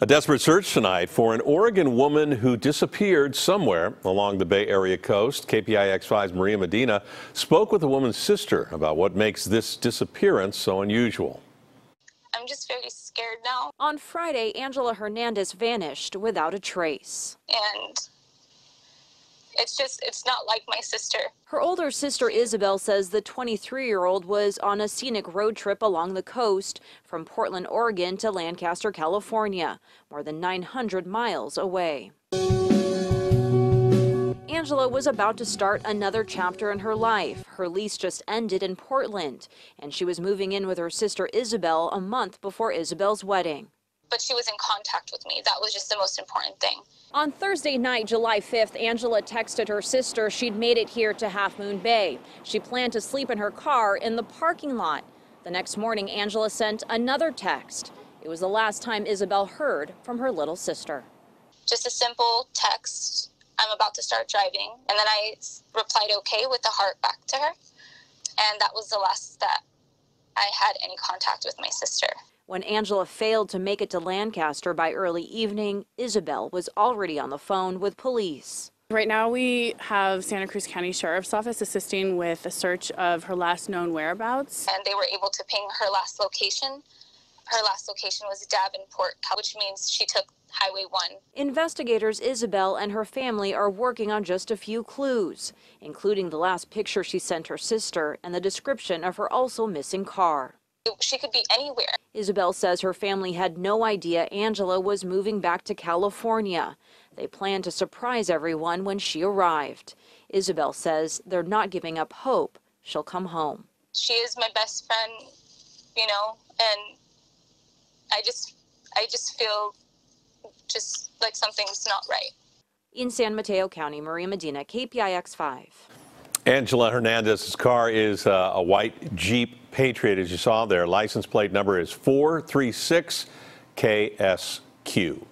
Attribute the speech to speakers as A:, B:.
A: A desperate search tonight for an Oregon woman who disappeared somewhere along the Bay Area coast. KPIX5's Maria Medina spoke with the woman's sister about what makes this disappearance so unusual.
B: I'm just very scared now.
C: On Friday, Angela Hernandez vanished without a trace.
B: And it's just, it's not like my sister.
C: Her older sister Isabel says the 23 year old was on a scenic road trip along the coast from Portland, Oregon to Lancaster, California, more than 900 miles away. Angela was about to start another chapter in her life. Her lease just ended in Portland, and she was moving in with her sister Isabel a month before Isabel's wedding
B: but she was in contact with me. That was just the most important thing.
C: On Thursday night, July 5th, Angela texted her sister she'd made it here to Half Moon Bay. She planned to sleep in her car in the parking lot. The next morning, Angela sent another text. It was the last time Isabel heard from her little sister.
B: Just a simple text. I'm about to start driving. And then I replied okay with the heart back to her. And that was the last that I had any contact with my sister.
C: When Angela failed to make it to Lancaster by early evening, Isabel was already on the phone with police.
D: Right now we have Santa Cruz County Sheriff's Office assisting with a search of her last known whereabouts.
B: And they were able to ping her last location. Her last location was Davenport, which means she took Highway 1.
C: Investigators Isabel and her family are working on just a few clues, including the last picture she sent her sister and the description of her also missing car.
B: She could be anywhere.
C: Isabel says her family had no idea Angela was moving back to California. They planned to surprise everyone when she arrived. Isabel says they're not giving up hope she'll come home.
B: She is my best friend, you know, and I just I just feel just like something's not right.
C: In San Mateo County, Maria Medina, KPIX 5.
A: Angela Hernandez's car is uh, a white Jeep Patriot, as you saw there. License plate number is 436 KSQ.